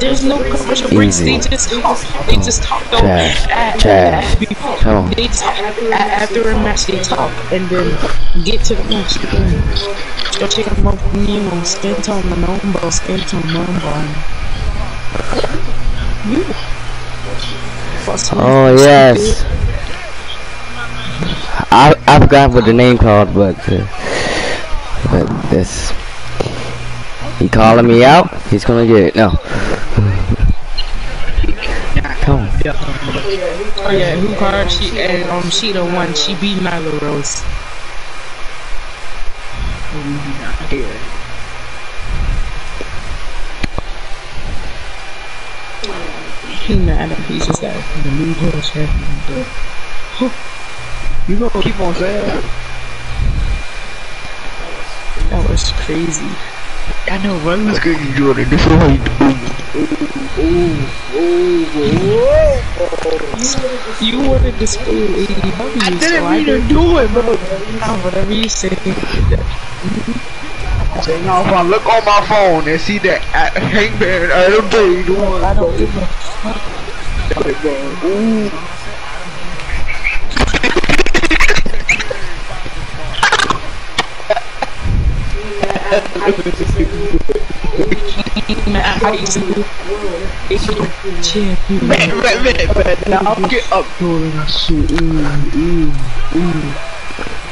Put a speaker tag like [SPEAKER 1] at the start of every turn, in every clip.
[SPEAKER 1] there's no commercial breaks. They just talk. They just talk though. Trash. Trash. Before, they talk after a match. They talk and then get to the match. Yo check out my new skin tone, my number, skin tone, number. You.
[SPEAKER 2] Oh yes. I I forgot what the name called, but uh, but this. He calling me out. He's gonna get it. No.
[SPEAKER 1] Come on. Yeah. Oh yeah, who called? She and um she the one. She beat Nyla Rose. He mad at He's just got the new world champion.
[SPEAKER 3] You gonna keep on saying
[SPEAKER 1] that was crazy.
[SPEAKER 3] I know one was good Jordan. This is how you
[SPEAKER 1] wanted to spoil AEW,
[SPEAKER 3] I didn't so mean to do it, bro.
[SPEAKER 1] Oh, whatever you say.
[SPEAKER 3] Say no, if I look on my phone and see that at Hangman Adam Page won, I don't give a fuck. Ooh. Man, now get up to it and I see, ooh, ooh,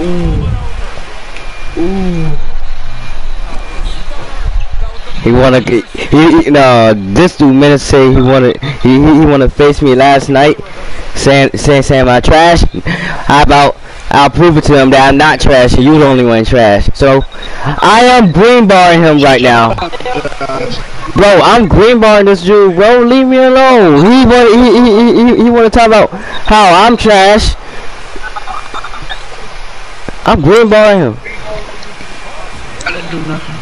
[SPEAKER 3] ooh, ooh,
[SPEAKER 2] He wanna get, he, he no, this dude minute say he wanna, he, he wanna face me last night, saying, saying, saying my trash. How about I'll prove it to him that I'm not trash and you're the only one trash. So, I am green barring him right now. Bro, I'm green barring this dude, bro. Leave me alone. He want he he he, he want to talk about how I'm trash. I'm green barring him.
[SPEAKER 3] I didn't do nothing.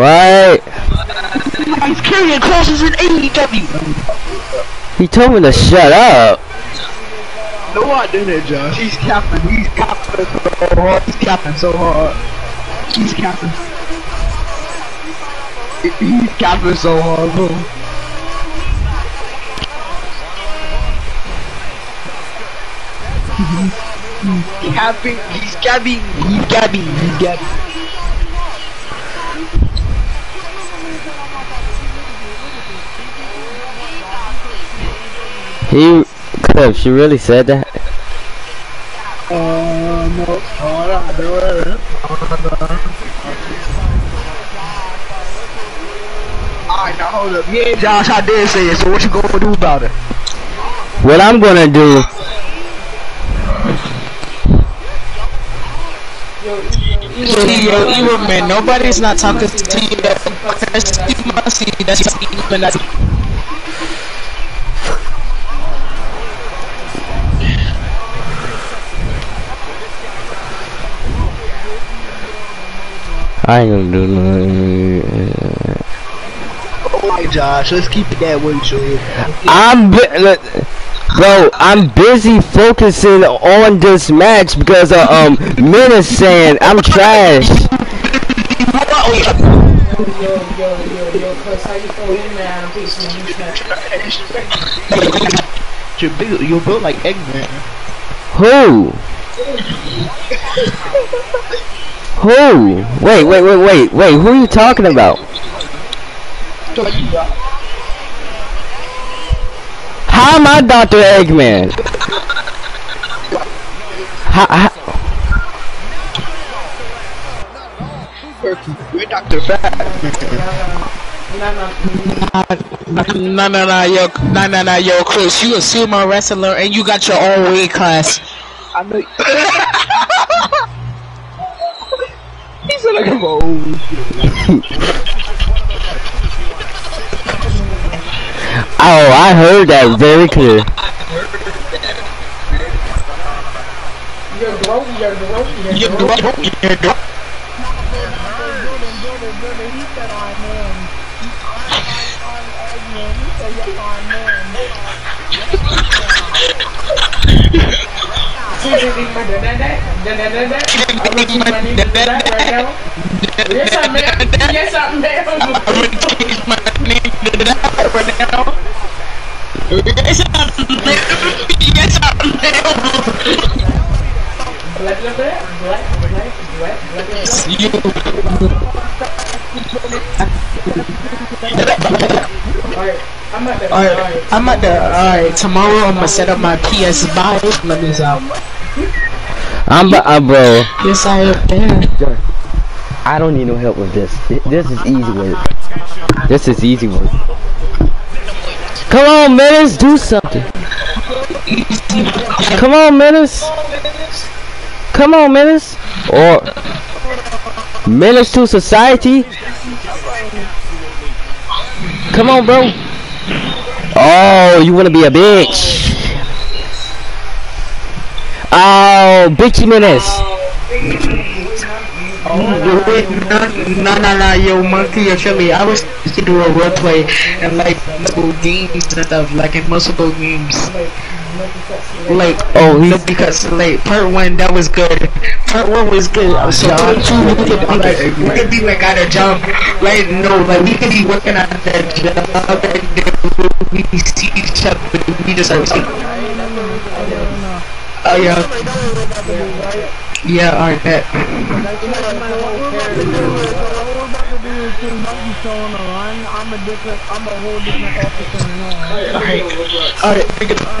[SPEAKER 2] Right.
[SPEAKER 3] He's carrying crosses in AEW.
[SPEAKER 2] He told me to shut up.
[SPEAKER 3] No, I didn't, Josh. He's capping. He's capping so hard. He's capping so hard. He's capping. He's capping so hard, bro. He's capping. He's capping. He's capping. He's gabbing.
[SPEAKER 2] He, Cliff, she really said that?
[SPEAKER 3] Alright, now hold up. Yeah, Josh, I did say it, so what you gonna do about it?
[SPEAKER 2] What I'm gonna do...
[SPEAKER 1] Yo, yo, yo, man, nobody's not talking to you. That's
[SPEAKER 2] I ain't gonna do nothing.
[SPEAKER 3] Alright, Josh, let's keep it that way, Joe.
[SPEAKER 2] I'm bro. I'm busy focusing on this match because of um Menace saying I'm trash.
[SPEAKER 3] You're built, you're built like Eggman.
[SPEAKER 2] Who? Who? Wait, wait, wait, wait, wait. Who are you talking about? How am I Dr. Eggman? How, how,
[SPEAKER 3] You're Dr. Fat.
[SPEAKER 1] No, no, no, yo, no, no, no, yo, Chris, you a sumo wrestler and you got your own weight class.
[SPEAKER 3] I know. Like I'm old.
[SPEAKER 2] oh, I heard that very clear.
[SPEAKER 1] You're growing, you're growing, you're growing. You're growing. Yes, I ma'am. Yes, I right now. Yes, I ma'am. Yes, I. You. Alright, I'm at the. Alright, I'm at the. Alright, tomorrow I'm gonna set up my PS5. Let me out.
[SPEAKER 2] I'm, uh, bro.
[SPEAKER 1] Yes, I am there.
[SPEAKER 2] I don't need no help with this. This is easy work. This is easy work. Come on, Menace, do something. Come on, Menace. Come on, Menace. Or Menace to society. Come on, bro. Oh, you wanna be a bitch? Oh, bitchy Menace.
[SPEAKER 1] No, no, no, yo, monkey, Shelly. I was to do a roleplay and like multiple games and stuff, like in multiple games. Like,
[SPEAKER 2] Oh,
[SPEAKER 1] no, because like part one that was good. Part one was good. So part two we could, we could, we could be like at a job. Like no, like we could be working at that job and we see each other. We just like, oh yeah, yeah, alright, bet. That's
[SPEAKER 4] what I'm about to do. All we're about to do is shoot a monkey so on the line. I'm a different, I'm a whole different officer now.
[SPEAKER 1] Alright, alright, pick it up.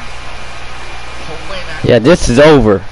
[SPEAKER 2] yeah. This is over.